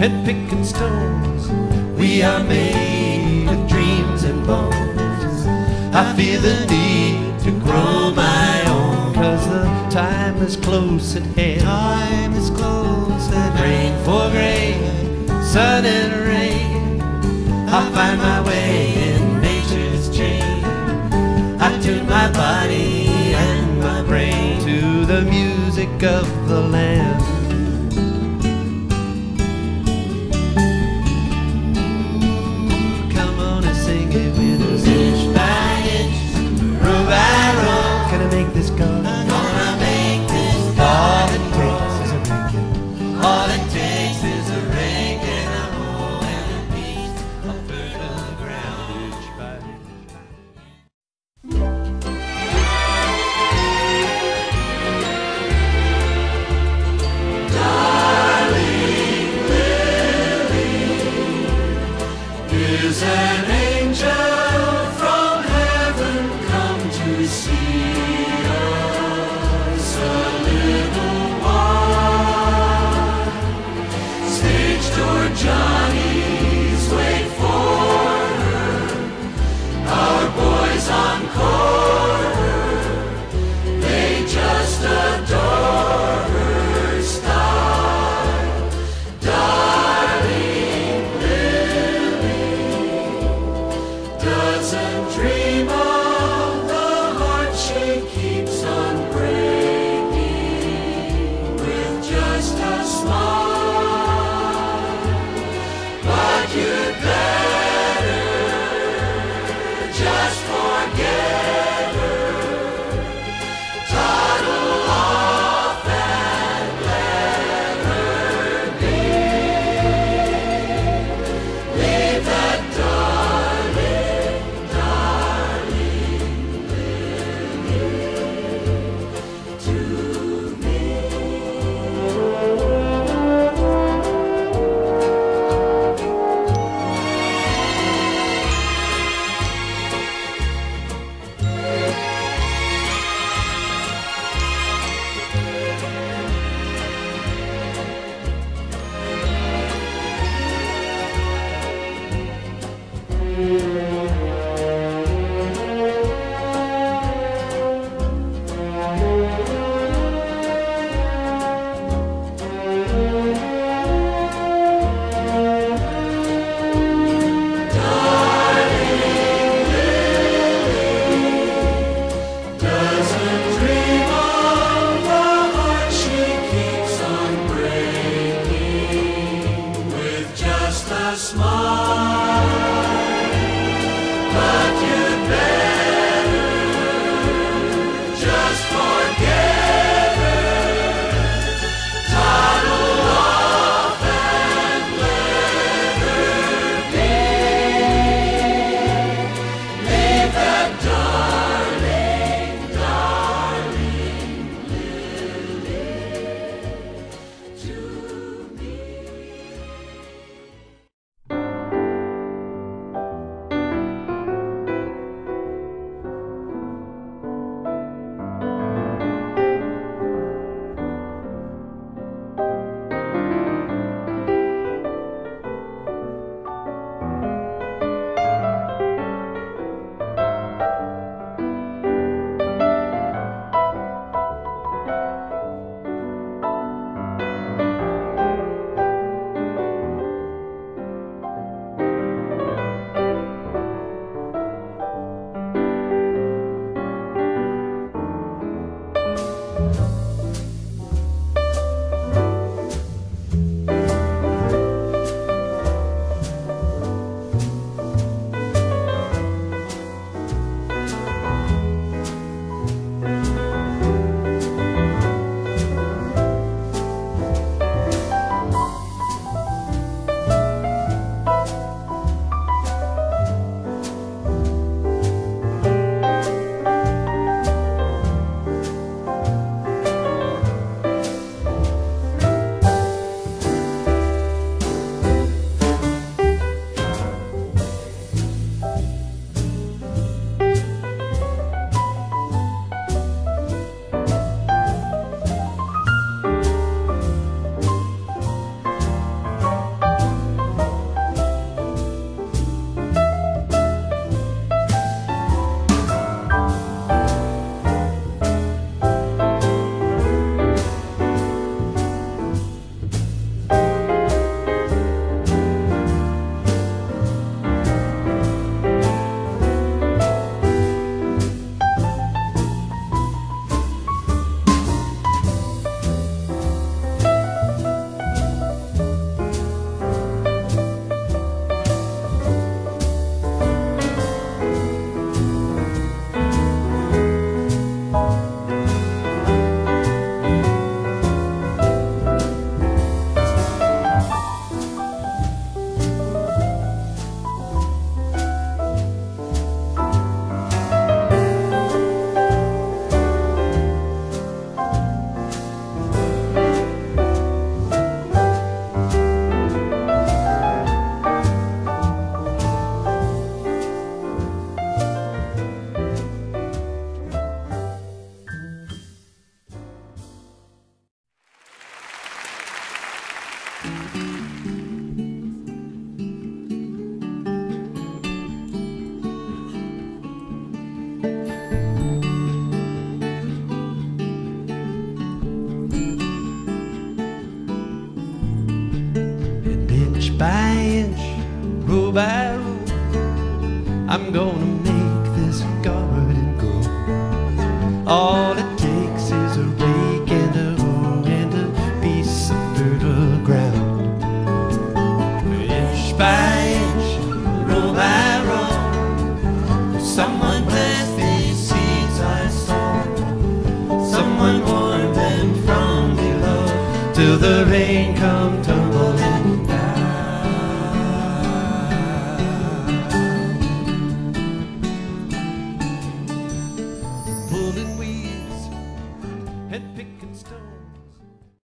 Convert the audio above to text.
and picking stones. We are made of dreams and bones. I feel the need to grow my own. Cause the time is close at hand. Time is close at. Rain for grain, sun and rain. I find my way in nature's chain. I tune my body and my brain to the music of the land.